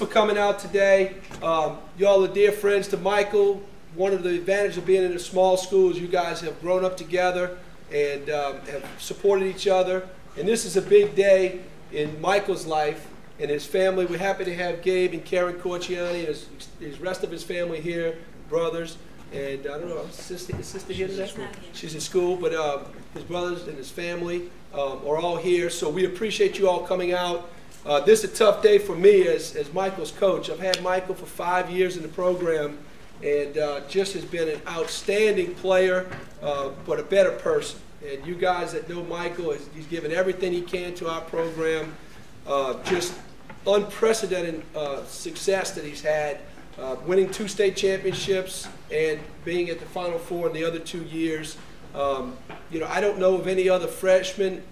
for coming out today. Um, y'all are dear friends to Michael. One of the advantages of being in a small school is you guys have grown up together and um, have supported each other. And this is a big day in Michael's life and his family. We're happy to have Gabe and Karen Corchiani and his, his rest of his family here, brothers. And I don't know, is sister, is sister here today? She's not here. She's in school, but um, his brothers and his family um, are all here. So we appreciate you all coming out. Uh, this is a tough day for me as, as Michael's coach. I've had Michael for five years in the program and uh, just has been an outstanding player, uh, but a better person. And you guys that know Michael, he's- given everything he can to our program. Uh, just unprecedented uh, success that he's had, uh, winning two state championships and being at the Final Four in the other two years. Um, you know, I don't know of any other freshman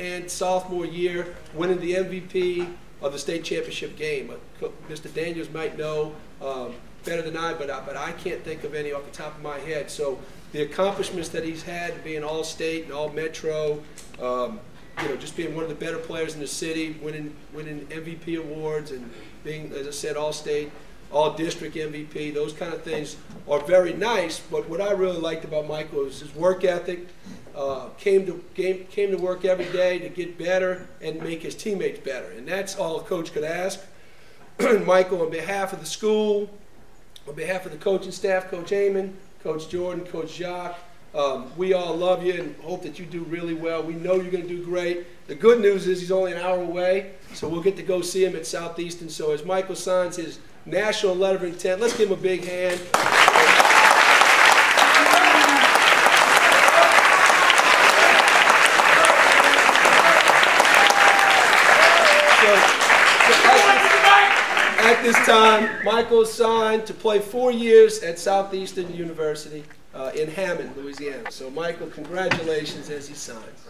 and sophomore year winning the MVP of the state championship game. Uh, Mr. Daniels might know um, better than I, but I, but I can't think of any off the top of my head. So the accomplishments that he's had, being all state and all metro, um, you know, just being one of the better players in the city, winning winning MVP awards and being, as I said, all state, all district MVP, those kind of things are very nice. But what I really liked about Michael is his work ethic. Uh, came to came, came to work every day to get better and make his teammates better, and that's all a coach could ask. Michael, on behalf of the school, on behalf of the coaching staff, Coach Amon, Coach Jordan, Coach Jacques, um, we all love you and hope that you do really well. We know you're going to do great. The good news is he's only an hour away, so we'll get to go see him at Southeastern. So as Michael signs his national letter of intent, let's give him a big hand. So, at this time, Michael is signed to play four years at Southeastern University uh, in Hammond, Louisiana. So, Michael, congratulations as he signs.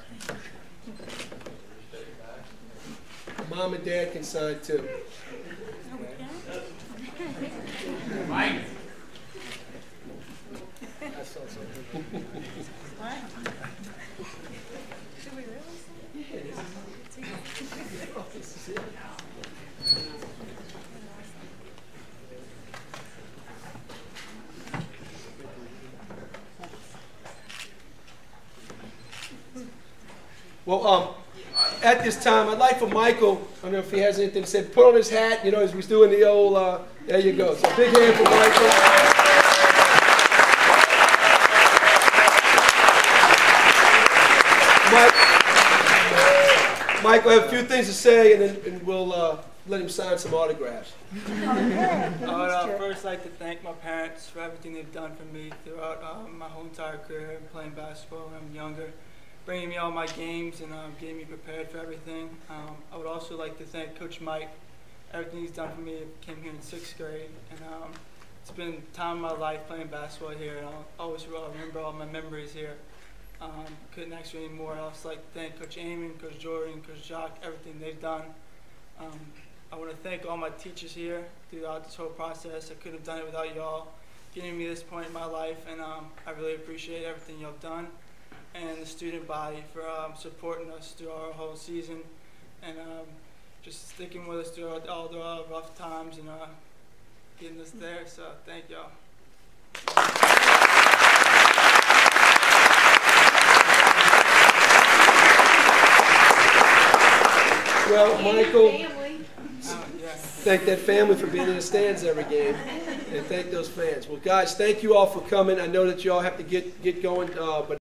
Mom and Dad can sign too. That's also- Well, um, at this time, I'd like for Michael, I don't know if he has anything to say, put on his hat, you know, as he's doing the old, uh, there you go. So big hand for Michael. Mike, Michael, I have a few things to say, and then and we'll uh, let him sign some autographs. I would uh, first like to thank my parents for everything they've done for me throughout um, my whole entire career playing basketball when I'm younger, bringing me all my games and um, getting me prepared for everything. Um, I would also like to thank Coach Mike. Everything he's done for me. I came here in sixth grade, and um, it's been time of my life playing basketball here, and I'll always will remember all my memories here. Um, couldn't ask for any more. I'd also like thank Coach Amon, Coach Jordan, and Coach Jacques, everything they've done. Um, I want to thank all my teachers here throughout this whole process. I couldn't have done it without y'all getting me this point in my life, and um, I really appreciate everything y'all done. And the student body for um, supporting us through our whole season, and um, just sticking with us through all, the rough times and uh, getting us there. So thank y'all. Well, Michael, thank that family for being in the stands every game, and thank those fans. Well, guys, thank you all for coming. I know that you all have to get get going, uh, but.